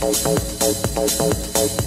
bite, bite, bite, bite, bite, bite.